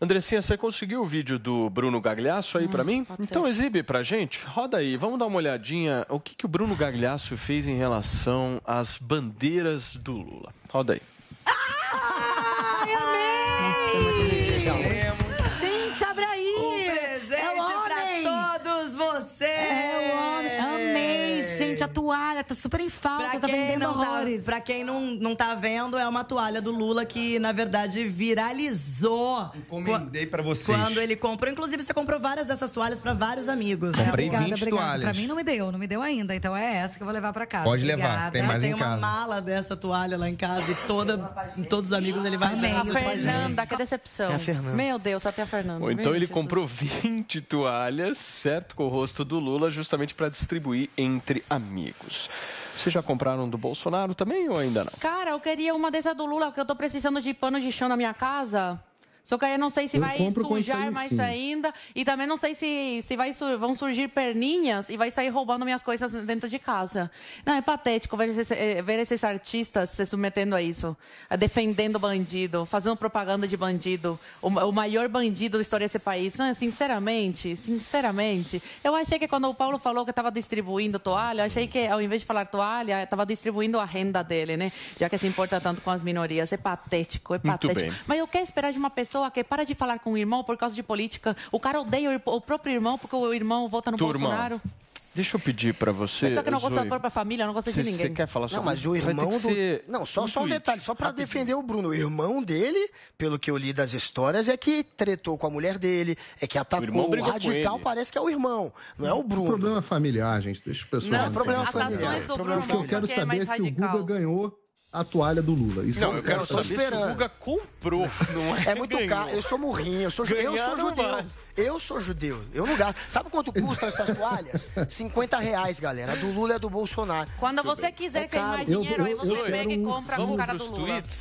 Andressinha, você conseguiu o vídeo do Bruno Gagliasso aí pra mim? Então exibe pra gente. Roda aí, vamos dar uma olhadinha o que, que o Bruno Gagliasso fez em relação às bandeiras do Lula. Roda aí. Gente. A toalha tá super em falta, Pra tá quem, vendendo não tá, horrores. pra quem não, não tá vendo, é uma toalha do Lula que, na verdade, viralizou. Encomendei pra vocês. Quando ele comprou. Inclusive, você comprou várias dessas toalhas pra vários amigos. né? Comprei Obrigada, 20 obrigada. toalhas. Pra mim não me deu, não me deu ainda. Então é essa que eu vou levar pra casa. Pode levar, Obrigada. tem mais Tem em uma casa. mala dessa toalha lá em casa e toda, todos os amigos ele vai dando A Fernanda, que decepção. É a Fernanda. Meu Deus, até a Fernanda. Ou então Meu ele Jesus. comprou 20 toalhas, certo, com o rosto do Lula, justamente para distribuir entre amigos. Vocês já compraram do Bolsonaro também ou ainda não? Cara, eu queria uma dessa do Lula, porque eu tô precisando de pano de chão na minha casa. Só que aí eu não sei se Eu vai compro com isso sujar aí, mais sim. ainda. E também não sei se, se vai, vão surgir perninhas e vai sair roubando minhas coisas dentro de casa. Não, é patético ver esses, eh, ver esses artistas se submetendo a isso. a defendendo bandido, fazendo propaganda de bandido. O, o maior bandido da história desse país. Não, sinceramente, sinceramente. Eu achei que quando o Paulo falou que estava distribuindo toalha, eu achei que ao invés de falar toalha, estava distribuindo a renda dele, né? Já que se importa tanto com as minorias. É patético, é Muito patético. bem. Mas eu quero esperar de uma pessoa que para de falar com o irmão por causa de política. O cara odeia o, o próprio irmão porque o irmão vota no Turma, Bolsonaro. Deixa eu pedir para você. Pessoa que não gosta da própria família, não gosta de Você ninguém. quer falar sobre Não, mas o irmão do. Não, só, um só um detalhe, só pra Rapidinho. defender o Bruno. O irmão dele, pelo que eu li das histórias, é que tretou com a mulher dele, é que atacou o, com radical, parece que é o irmão, não é o Bruno. Problema familiar, gente. Deixa o pessoal. Não, é problema As familiar. ações do Bruno O que eu quero que é saber é se o. Guga ganhou a toalha do Lula. Isso Não, eu quero saber se o. Guga comprou, não é? É muito ganhou. caro. Eu sou murrinho, eu sou, ju- eu Ganhar sou judeu. vale. Eu sou judeu. Eu não gasto. Sabe quanto custam essas toalhas? 50 reais, galera. A do Lula e a do Bolsonaro. Quando você quiser É queimar caro. dinheiro, Eu- aí você eu pega e um- compra com o Vamos cara do Lula. tweets?